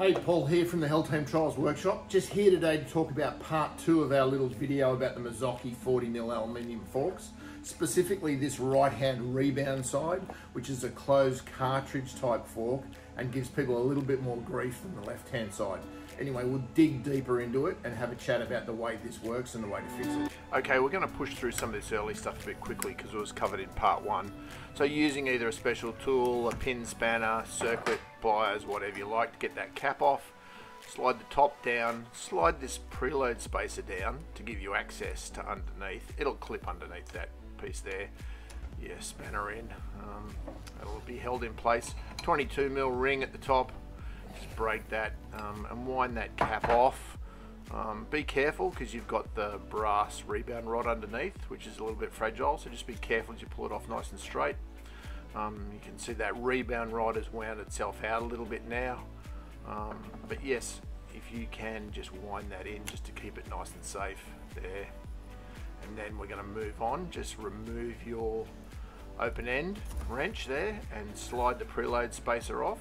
Hey, Paul here from the Hell Helltame Trials Workshop. Just here today to talk about part two of our little video about the Marzocchi 40mm aluminium forks. Specifically this right-hand rebound side, which is a closed cartridge type fork and gives people a little bit more grief than the left-hand side. Anyway, we'll dig deeper into it and have a chat about the way this works and the way to fix it. Okay, we're going to push through some of this early stuff a bit quickly because it was covered in part one. So using either a special tool, a pin spanner, circlip, pliers, whatever you like to get that cap off, slide the top down, slide this preload spacer down to give you access to underneath. It'll clip underneath that piece there. Yeah, spanner in. Um, it'll be held in place. 22 mil ring at the top. Just break that um, and wind that cap off. Um, be careful because you've got the brass rebound rod underneath, which is a little bit fragile. So just be careful as you pull it off nice and straight. Um, you can see that rebound rod has wound itself out a little bit now. Um, but yes, if you can just wind that in just to keep it nice and safe there. And then we're going to move on. Just remove your open end wrench there and slide the preload spacer off.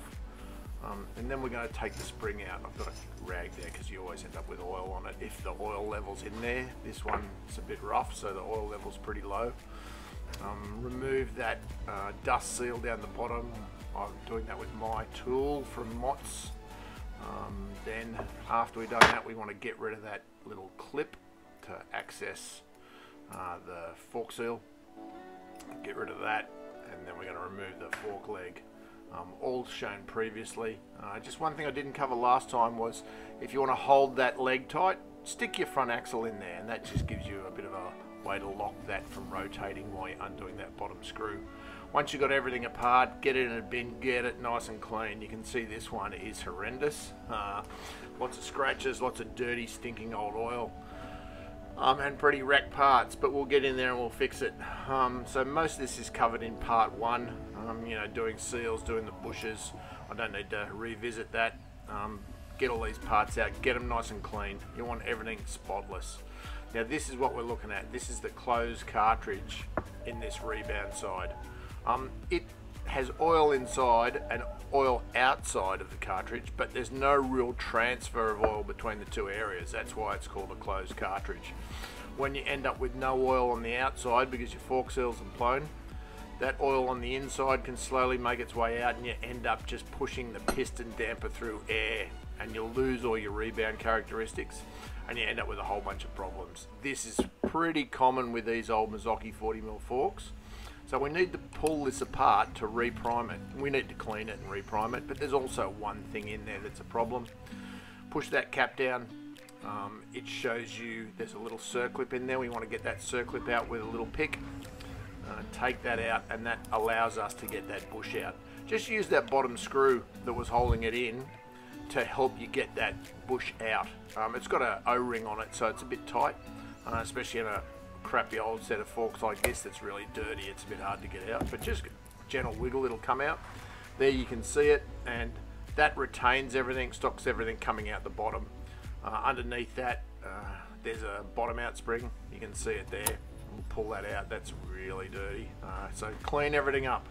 Um, and then we're going to take the spring out. I've got a rag there because you always end up with oil on it if the oil level's in there. This one's a bit rough so the oil level's pretty low. Um, remove that uh, dust seal down the bottom. I'm doing that with my tool from Mott's. Um, then after we've done that we want to get rid of that little clip to access uh, the fork seal. Get rid of that and then we're going to remove the fork leg. Um, all shown previously. Uh, just one thing I didn't cover last time was if you want to hold that leg tight, stick your front axle in there and that just gives you a bit of a way to lock that from rotating while you're undoing that bottom screw. Once you've got everything apart, get it in a bin, get it nice and clean. You can see this one is horrendous. Uh, lots of scratches, lots of dirty, stinking old oil. Um, and pretty wrecked parts, but we'll get in there and we'll fix it. Um, so most of this is covered in part one, um, you know, doing seals, doing the bushes. I don't need to revisit that. Um, get all these parts out, get them nice and clean. You want everything spotless. Now this is what we're looking at. This is the closed cartridge in this rebound side. Um, it has oil inside and oil outside of the cartridge, but there's no real transfer of oil between the two areas. That's why it's called a closed cartridge. When you end up with no oil on the outside because your fork seals are blown, that oil on the inside can slowly make its way out and you end up just pushing the piston damper through air and you'll lose all your rebound characteristics and you end up with a whole bunch of problems. This is pretty common with these old Marzocchi 40mm forks. So we need to pull this apart to reprime it. We need to clean it and reprime it, but there's also one thing in there that's a problem. Push that cap down. Um, it shows you there's a little circlip in there. We want to get that circlip out with a little pick. Uh, take that out and that allows us to get that bush out. Just use that bottom screw that was holding it in to help you get that bush out. Um, it's got an O-ring on it so it's a bit tight, uh, especially in a crappy old set of forks like this that's really dirty. It's a bit hard to get out, but just gentle wiggle, it'll come out. There you can see it, and that retains everything, stops everything coming out the bottom. Uh, underneath that, uh, there's a bottom out spring. You can see it there. Pull that out. That's really dirty. Uh, so clean everything up.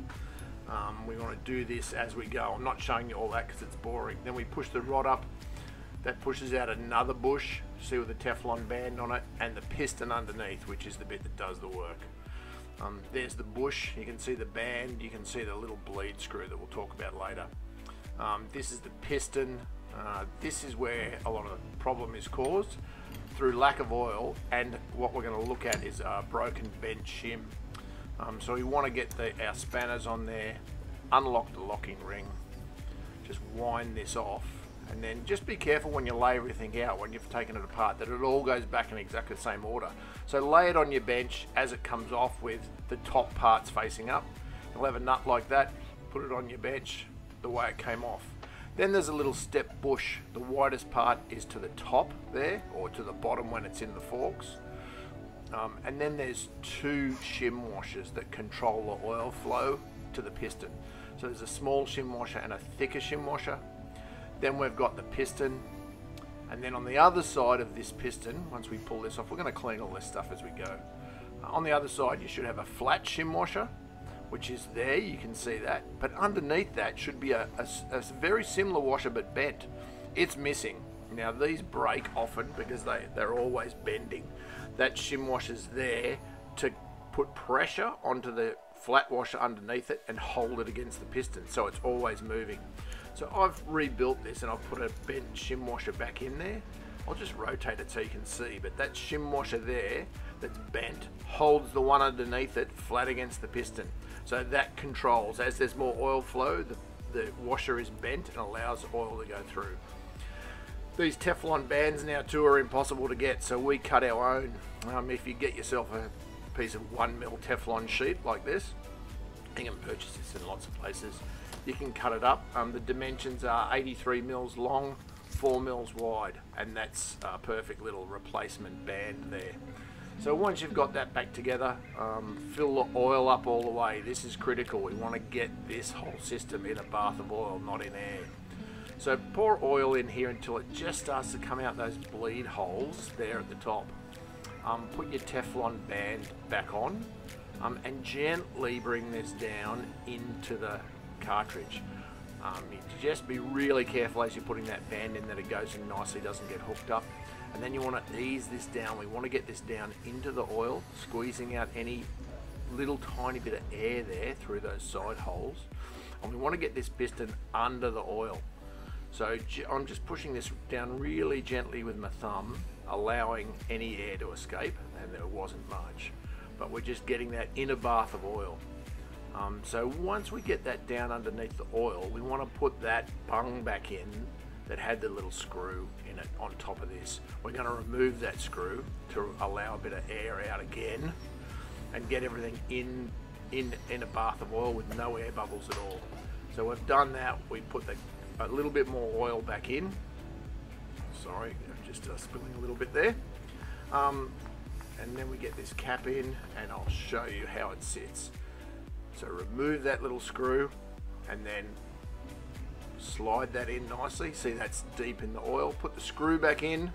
Um, we want to do this as we go. I'm not showing you all that because it's boring. Then we push the rod up that pushes out another bush, see with the Teflon band on it, and the piston underneath, which is the bit that does the work. Um, there's the bush, you can see the band, you can see the little bleed screw that we'll talk about later. Um, this is the piston, uh, this is where a lot of the problem is caused through lack of oil and what we're going to look at is a broken bent shim. Um, so we want to get the, our spanners on there, unlock the locking ring, just wind this off and then just be careful when you lay everything out when you've taken it apart that it all goes back in exactly the same order. So lay it on your bench as it comes off with the top parts facing up. You'll have a nut like that, put it on your bench the way it came off. Then there's a little step bush. The widest part is to the top there or to the bottom when it's in the forks. Um, and then there's two shim washers that control the oil flow to the piston. So there's a small shim washer and a thicker shim washer then we've got the piston. And then on the other side of this piston, once we pull this off, we're going to clean all this stuff as we go. Uh, on the other side, you should have a flat shim washer, which is there, you can see that. But underneath that should be a, a, a very similar washer but bent. it's missing. Now these break often because they, they're always bending. That shim washer's there to put pressure onto the flat washer underneath it and hold it against the piston so it's always moving. So I've rebuilt this and I've put a bent shim washer back in there. I'll just rotate it so you can see, but that shim washer there that's bent holds the one underneath it flat against the piston. So that controls, as there's more oil flow, the, the washer is bent and allows oil to go through. These Teflon bands now too are impossible to get, so we cut our own. Um, if you get yourself a piece of one mil Teflon sheet like this, you can purchase this in lots of places. You can cut it up. Um, the dimensions are 83 mils long, 4 mils wide, and that's a perfect little replacement band there. So once you've got that back together, um, fill the oil up all the way. This is critical. We want to get this whole system in a bath of oil, not in air. So pour oil in here until it just starts to come out those bleed holes there at the top. Um, put your Teflon band back on um, and gently bring this down into the cartridge. Um, just be really careful as you're putting that band in that it goes in nicely, doesn't get hooked up. And then you want to ease this down. We want to get this down into the oil, squeezing out any little tiny bit of air there through those side holes. And we want to get this piston under the oil. So I'm just pushing this down really gently with my thumb, allowing any air to escape, and there wasn't much. But we're just getting that inner bath of oil. Um, so once we get that down underneath the oil, we want to put that bung back in that had the little screw in it on top of this. We're going to remove that screw to allow a bit of air out again and get everything in in in a bath of oil with no air bubbles at all. So we've done that. We put the, a little bit more oil back in. Sorry, just uh, spilling a little bit there. Um, and then we get this cap in and I'll show you how it sits. So remove that little screw and then slide that in nicely. See that's deep in the oil. Put the screw back in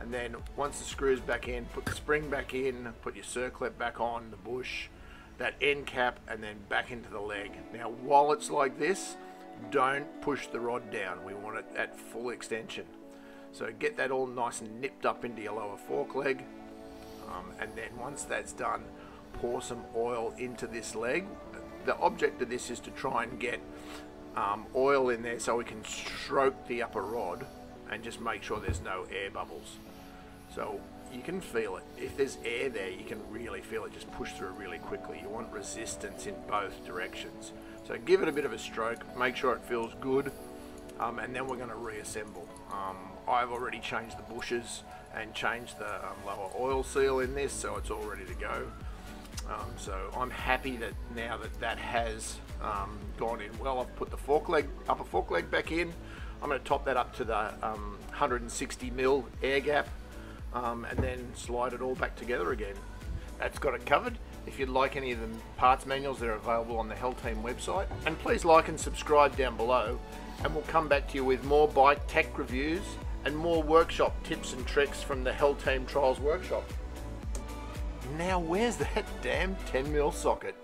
and then once the screw's back in, put the spring back in, put your circlip back on, the bush, that end cap and then back into the leg. Now while it's like this, don't push the rod down. We want it at full extension. So get that all nice and nipped up into your lower fork leg. Um, and then once that's done, pour some oil into this leg. The object of this is to try and get um, oil in there so we can stroke the upper rod and just make sure there's no air bubbles. So you can feel it. If there's air there, you can really feel it just push through really quickly. You want resistance in both directions. So give it a bit of a stroke, make sure it feels good, um, and then we're going to reassemble. Um, I've already changed the bushes and changed the um, lower oil seal in this, so it's all ready to go. Um, so I'm happy that now that that has um, gone in well, I've put the fork leg, upper fork leg back in. I'm going to top that up to the 160 um, mil air gap um, and then slide it all back together again. That's got it covered. If you'd like any of the parts manuals, they're available on the Hell Team website. And please like and subscribe down below, and we'll come back to you with more bike tech reviews and more workshop tips and tricks from the Hell Team Trials Workshop. Now, where's that damn 10 mil socket?